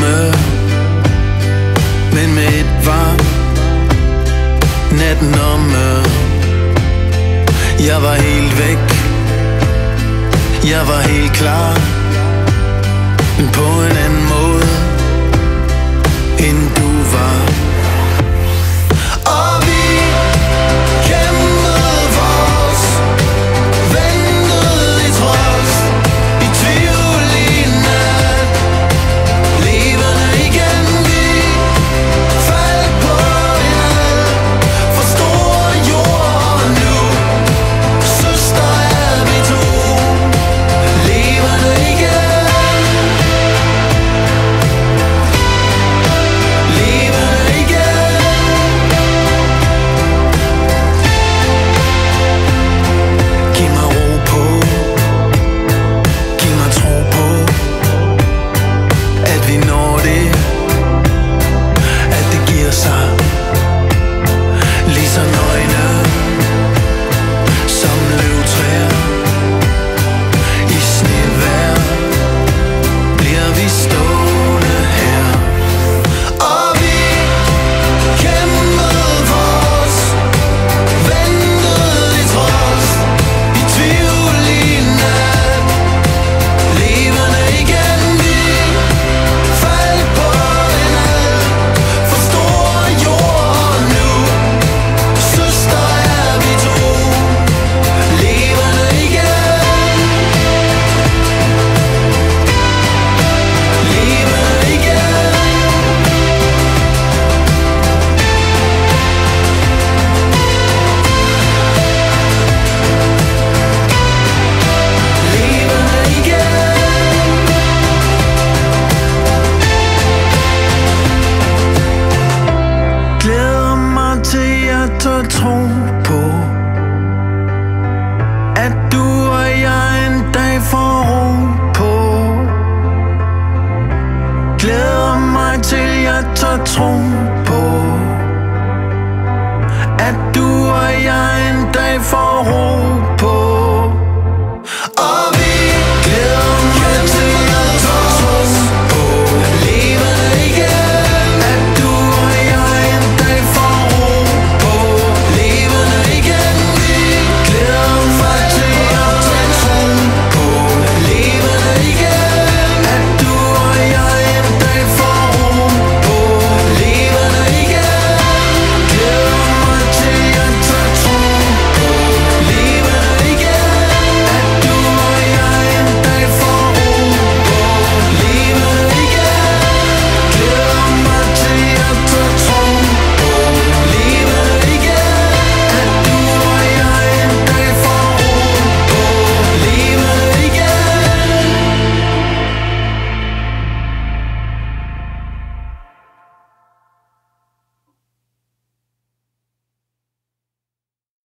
mørk Men med et varmt Natten og Jeg var helt væk. Jeg var helt klar. På en anden at tro på At du og jeg en dag får ro på. Glæder mig til jeg tør tro på At du og jeg en dag får ro